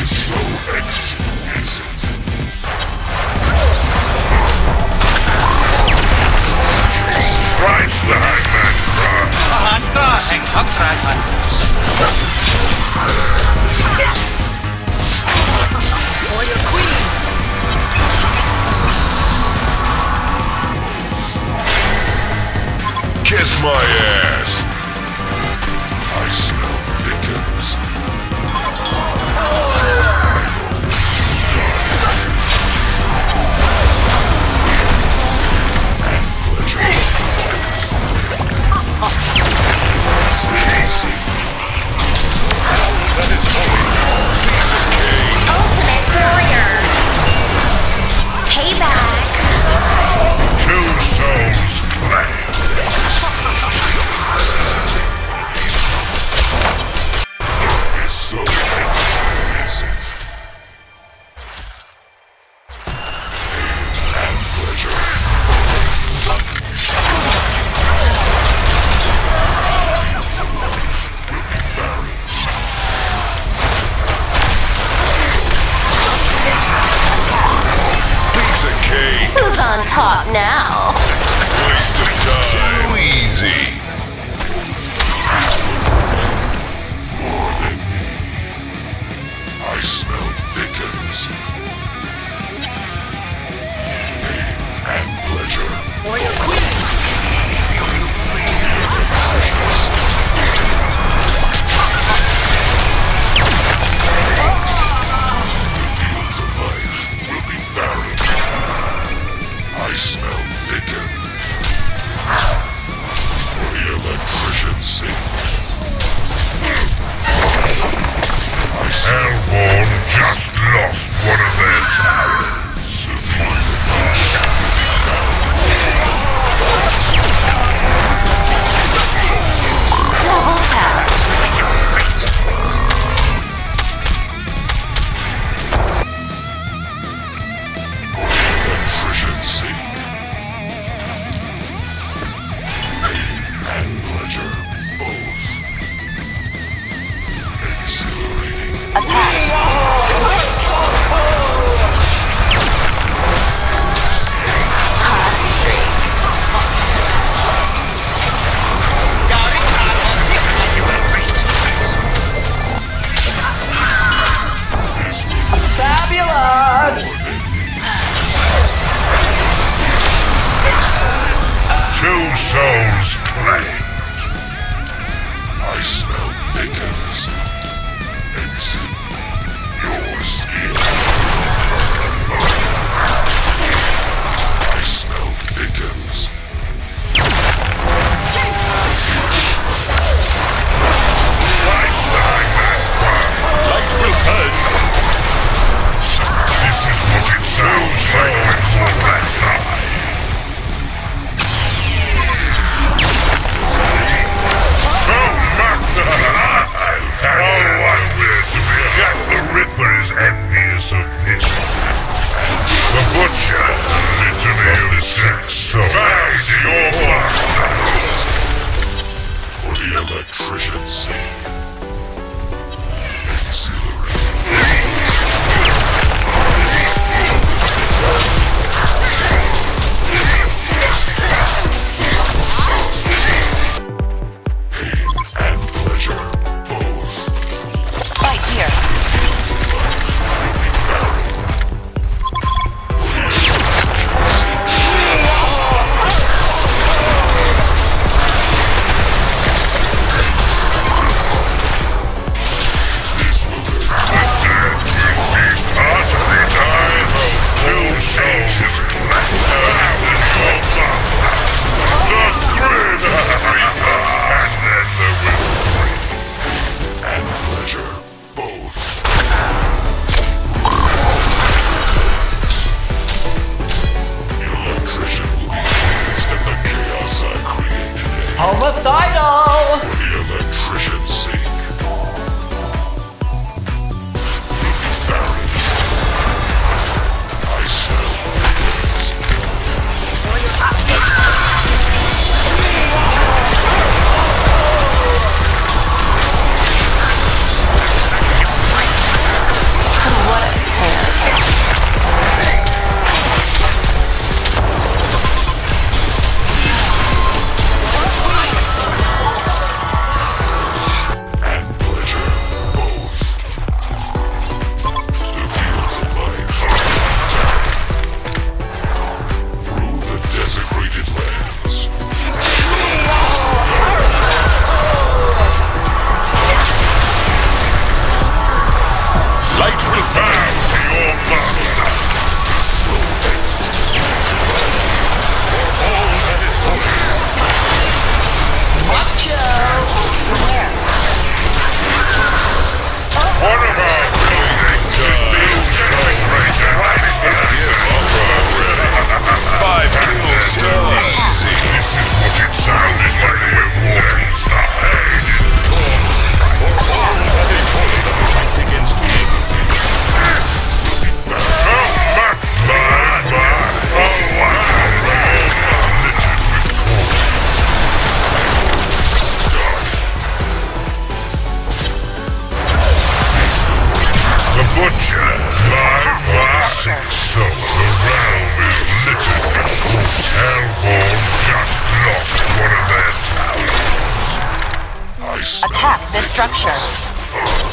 is so exquisite. The hangman hang up, Rajan. Queen! Kiss my ass! I smell Oh! Christians say. title. Butcher, my, my sick soul, the realm is littered with. Hellbourne just lost one of their towers. I Attack this structure.